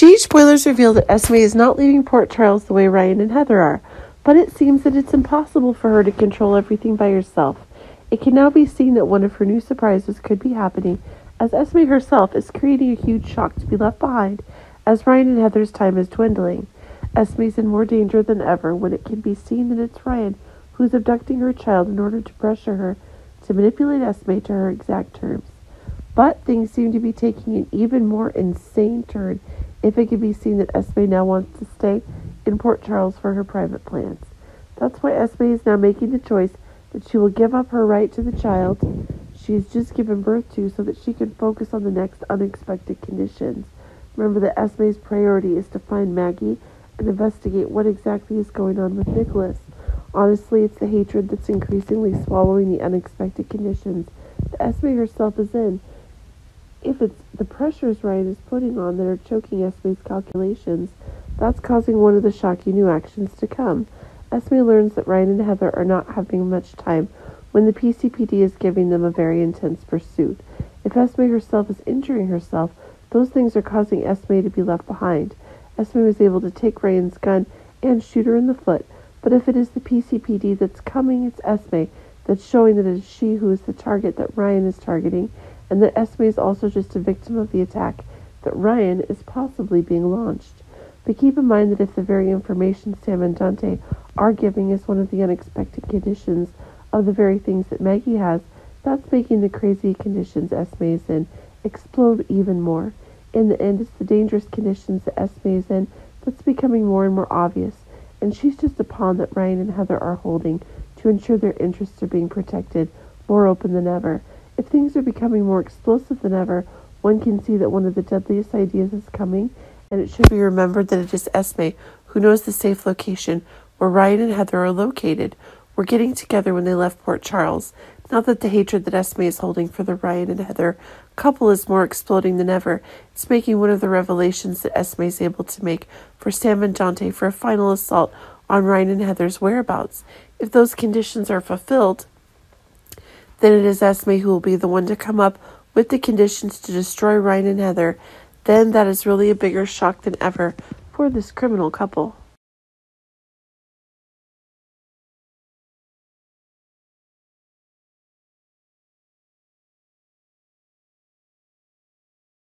GH spoilers reveal that Esme is not leaving Port Charles the way Ryan and Heather are, but it seems that it's impossible for her to control everything by herself. It can now be seen that one of her new surprises could be happening, as Esme herself is creating a huge shock to be left behind as Ryan and Heather's time is dwindling. Esme's in more danger than ever when it can be seen that it's Ryan who's abducting her child in order to pressure her to manipulate Esme to her exact terms. But things seem to be taking an even more insane turn if it can be seen that Esme now wants to stay in Port Charles for her private plans. That's why Esme is now making the choice that she will give up her right to the child she has just given birth to so that she can focus on the next unexpected conditions. Remember that Esme's priority is to find Maggie and investigate what exactly is going on with Nicholas. Honestly, it's the hatred that's increasingly swallowing the unexpected conditions that Esme herself is in. If it's the pressures Ryan is putting on that are choking Esme's calculations, that's causing one of the shocking new actions to come. Esme learns that Ryan and Heather are not having much time when the PCPD is giving them a very intense pursuit. If Esme herself is injuring herself, those things are causing Esme to be left behind. Esme was able to take Ryan's gun and shoot her in the foot, but if it is the PCPD that's coming, it's Esme that's showing that it is she who is the target that Ryan is targeting, and that Esme is also just a victim of the attack that Ryan is possibly being launched. But keep in mind that if the very information Sam and Dante are giving is one of the unexpected conditions of the very things that Maggie has, that's making the crazy conditions Esme is in explode even more. In the end, it's the dangerous conditions that Esme is in that's becoming more and more obvious, and she's just a pawn that Ryan and Heather are holding to ensure their interests are being protected more open than ever. If things are becoming more explosive than ever, one can see that one of the deadliest ideas is coming, and it should be remembered that it is Esme who knows the safe location where Ryan and Heather are located, were getting together when they left Port Charles. Now that the hatred that Esme is holding for the Ryan and Heather couple is more exploding than ever, it's making one of the revelations that Esme is able to make for Sam and Dante for a final assault on Ryan and Heather's whereabouts. If those conditions are fulfilled, then it is Esme who will be the one to come up with the conditions to destroy Ryan and Heather. Then that is really a bigger shock than ever for this criminal couple.